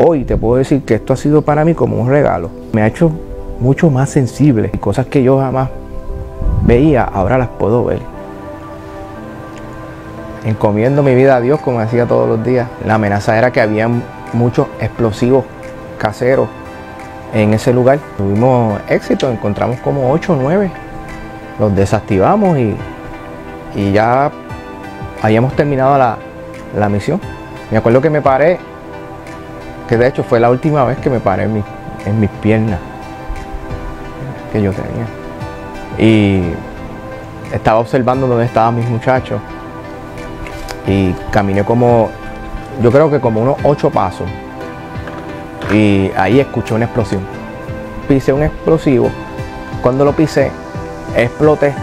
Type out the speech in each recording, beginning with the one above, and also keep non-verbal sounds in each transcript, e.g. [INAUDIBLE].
Hoy te puedo decir que esto ha sido para mí como un regalo. Me ha hecho mucho más sensible. Cosas que yo jamás veía, ahora las puedo ver. Encomiendo mi vida a Dios como hacía todos los días. La amenaza era que había muchos explosivos caseros en ese lugar. Tuvimos éxito, encontramos como 8 o 9. Los desactivamos y, y ya habíamos terminado la, la misión. Me acuerdo que me paré que de hecho fue la última vez que me paré en, mis piernas que yo tenía. Y estaba observando dónde estaban mis muchachos y caminé como, yo creo que como unos ocho pasos y ahí escuché una explosión. Pisé un explosivo, cuando lo pisé, exploté,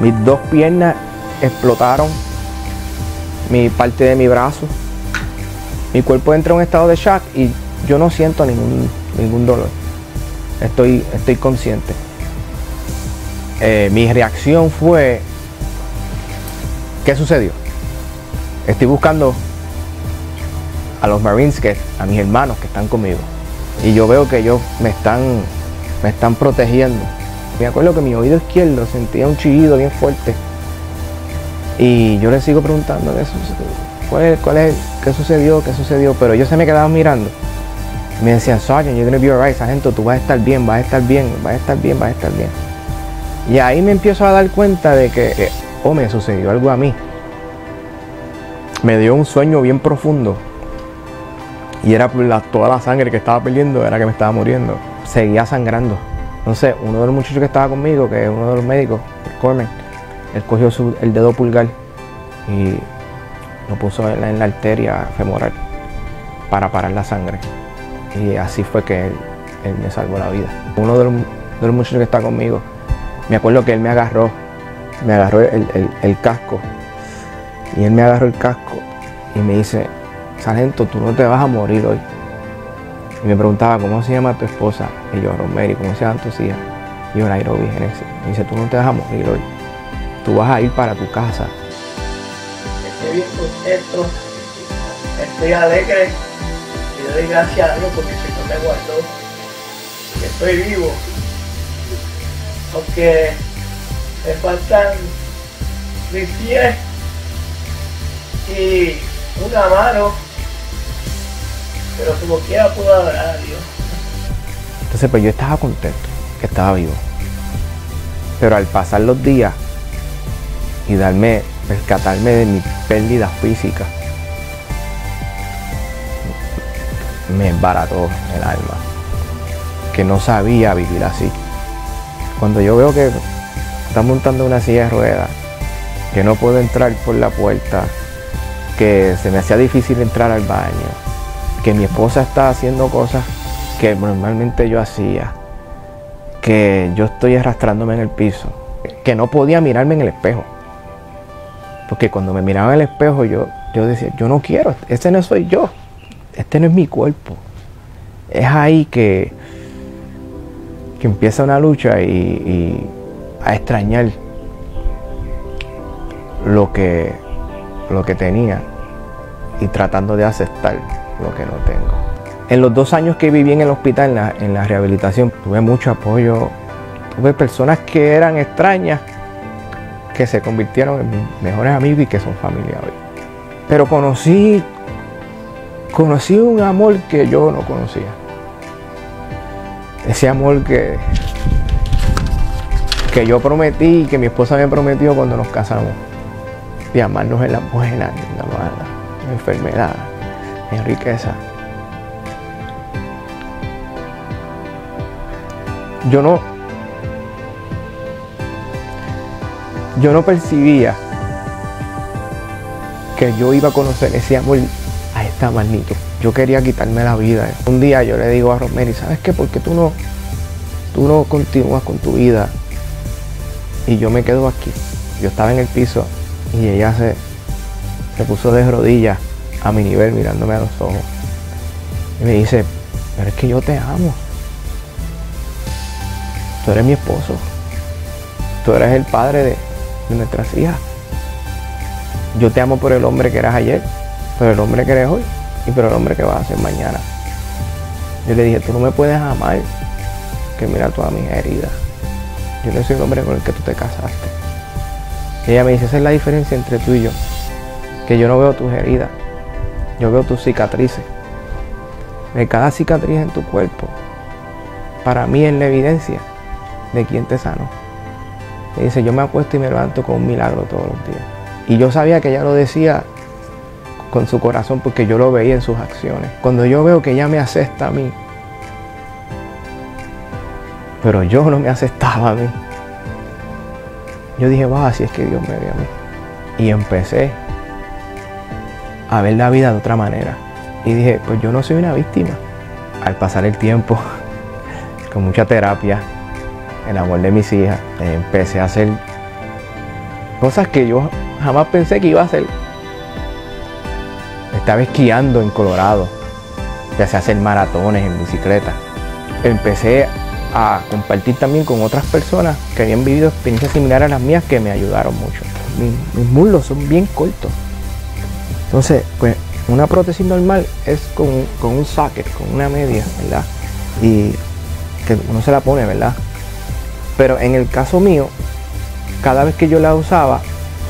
mis dos piernas explotaron, mi parte de mi brazo, mi cuerpo entra en un estado de shock y yo no siento ningún, ningún dolor. Estoy, estoy consciente. Eh, mi reacción fue, ¿qué sucedió? Estoy buscando a los Marines, que, a mis hermanos que están conmigo. Y yo veo que ellos me están, me están protegiendo. Me acuerdo que mi oído izquierdo sentía un chillido bien fuerte. Y yo les sigo preguntando, ¿qué sucedió? ¿Cuál cuál es, qué sucedió? ¿Qué sucedió? Pero ellos se me quedaban mirando. Me decían, Sergeant, you're gonna be alright, sargento, tú vas a estar bien, vas a estar bien, vas a estar bien, vas a estar bien. Y ahí me empiezo a dar cuenta de que, oh, me sucedió algo a mí. Me dio un sueño bien profundo. Y era la, toda la sangre que estaba perdiendo, era que me estaba muriendo. Seguía sangrando. Entonces, uno de los muchachos que estaba conmigo, que es uno de los médicos, el Corman, él cogió el dedo pulgar y lo puso en la, arteria femoral para parar la sangre. Y así fue que él, me salvó la vida. Uno de los, muchachos que está conmigo, me acuerdo que él me agarró, me agarró el, casco. Y él me agarró el casco y me dice, Sargento, tú no te vas a morir hoy. Y me preguntaba, ¿cómo se llama tu esposa? Y yo, Rosemary, ¿cómo se llama tus hijas? Y yo, Nairobi, Genesis. Me dice, tú no te vas a morir hoy. Tú vas a ir para tu casa estoy contento, estoy alegre y le doy gracias a Dios porque el Señor me guardó, que estoy vivo, aunque me faltan mis pies y una mano, pero como quiera puedo adorar a Dios. Entonces pues yo estaba contento, que estaba vivo. Pero al pasar los días y darme rescatarme de mi pérdida física. Me embarató el alma, que no sabía vivir así. Cuando yo veo que está montando una silla de ruedas, que no puedo entrar por la puerta, que se me hacía difícil entrar al baño, que mi esposa está haciendo cosas que normalmente yo hacía, que yo estoy arrastrándome en el piso, que no podía mirarme en el espejo. Porque cuando me miraba en el espejo yo, yo decía, yo no quiero, este no soy yo, este no es mi cuerpo. Es ahí que, que empieza una lucha y, a extrañar lo que, lo que tenía y tratando de aceptar lo que no tengo. En los dos años que viví en el hospital, en la, en la rehabilitación, tuve mucho apoyo, tuve personas que eran extrañas que se convirtieron en mejores amigos y que son familia hoy. Pero conocí, conocí un amor que yo no conocía. Ese amor que, que yo prometí, que mi esposa me prometió cuando nos casamos. De amarnos en la buena, en la mala, en enfermedad, en riqueza. Yo no, yo no percibía que yo iba a conocer ese amor a esta magnitud. Yo quería quitarme la vida. Un día yo le digo a Rosemary, ¿sabes qué? ¿Por qué tú no, tú no continúas con tu vida? Y yo me quedo aquí. Yo estaba en el piso y ella se, se puso de rodillas a mi nivel mirándome a los ojos. Y me dice, pero es que yo te amo. Tú eres mi esposo. Tú eres el padre de, de nuestras hijas. Yo te amo por el hombre que eras ayer, por el hombre que eres hoy y por el hombre que vas a ser mañana. Yo le dije, tú no me puedes amar, que mira todas mis heridas. Yo no soy el hombre con el que tú te casaste. Ella me dice, esa es la diferencia entre tú y yo. Que yo no veo tus heridas, yo veo tus cicatrices. De cada cicatriz en tu cuerpo, para mí es la evidencia de quién te sanó. Y dice, yo me acuesto y me levanto con un milagro todos los días. Y yo sabía que ella lo decía con su corazón porque yo lo veía en sus acciones. Cuando yo veo que ella me acepta a mí, pero yo no me aceptaba a mí. Yo dije, wow, así es que Dios me ve a mí. Y empecé a ver la vida de otra manera. Y dije, pues yo no soy una víctima. Al pasar el tiempo, [LAUGHS] con mucha terapia, el amor de mis hijas, empecé a hacer cosas que yo jamás pensé que iba a hacer. Estaba esquiando en Colorado. Empecé a hacer maratones en bicicleta. Empecé a compartir también con otras personas que habían vivido experiencias similares a las mías que me ayudaron mucho. Mis, muslos son bien cortos. Entonces, pues una prótesis normal es con, un socket, con una media, ¿verdad? Y que uno se la pone, ¿verdad? Pero en el caso mío, cada vez que yo la usaba,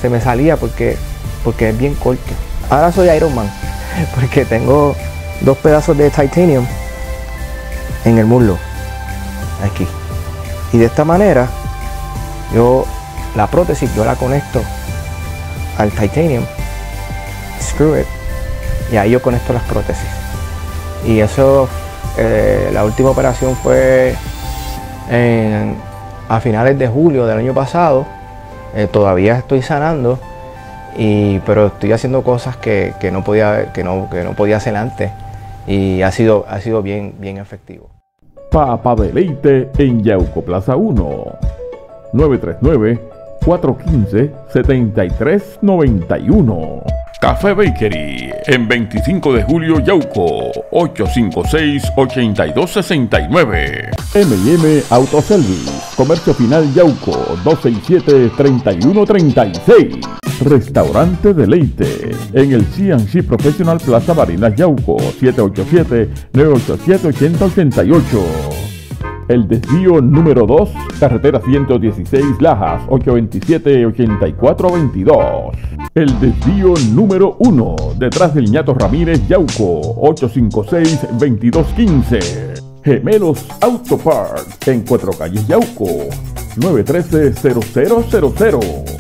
se me salía porque, porque es bien corto. Ahora soy Iron Man, [LAUGHS] porque tengo dos pedazos de titanium en el muslo aquí. Y de esta manera, yo la prótesis yo la conecto al titanium, screw it, y ahí yo conecto las prótesis. Y eso, eh, la última operación fue a finales de julio del año pasado. Eh, todavía estoy sanando, y, pero estoy haciendo cosas que, no podía, que, no, que no podía hacer antes. Y ha sido, ha sido bien, bien efectivo. Papa Deleite en Yauco Plaza 1. 939-415-7391. Café Bakery en 25 de julio Yauco 856-8269. MM Autoservice, Comercio Final Yauco 267-3136. Restaurante Deleite en el CNC Professional Plaza Barinas Yauco 787-987-8088. El desvío número 2, carretera 116 Lajas 827-8422. El desvío número 1, detrás del ñato Ramírez Yauco 856-2215. Gemelos Auto Parts en Cuatro Calles Yauco 913-0000.